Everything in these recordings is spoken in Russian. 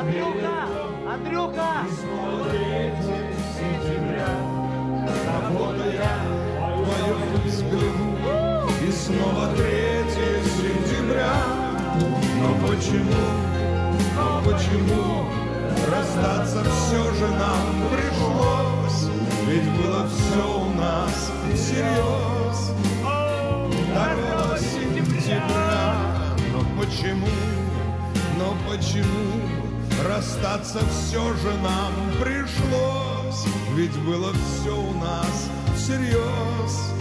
Андрюха! Андрюха! И снова 3 сентября Но почему, но почему Расстаться все же нам пришлось Ведь было все у нас всерьез Второго сентября Но почему, но почему Расстаться все же нам пришлось, Ведь было все у нас всерьез.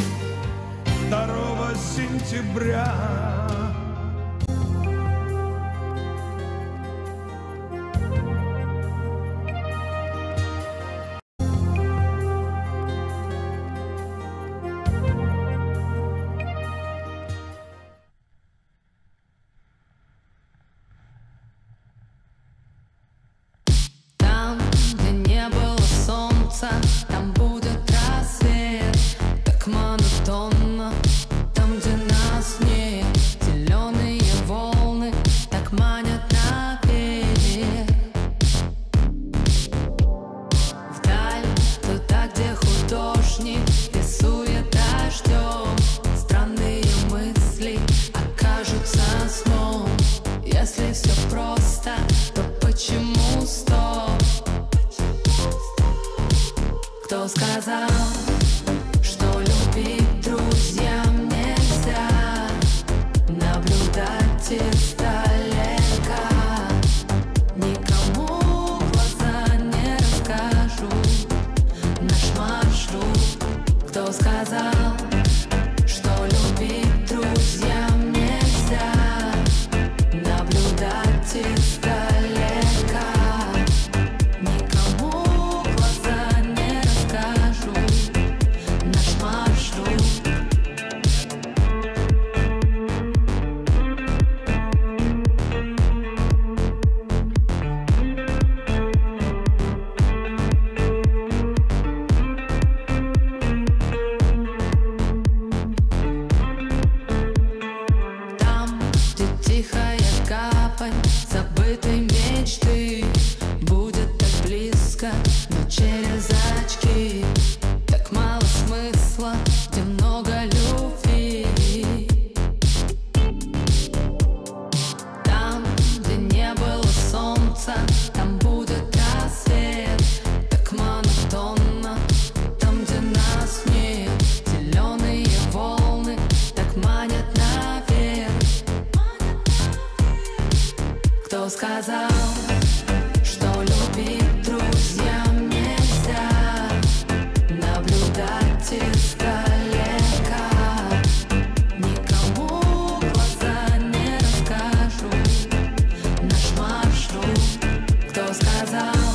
2 сентября все просто, то почему стоп? Кто сказал? Кто сказал, что любить друзьям нельзя? Наблюдать издалека Никому глаза не расскажу Наш маршрут, кто сказал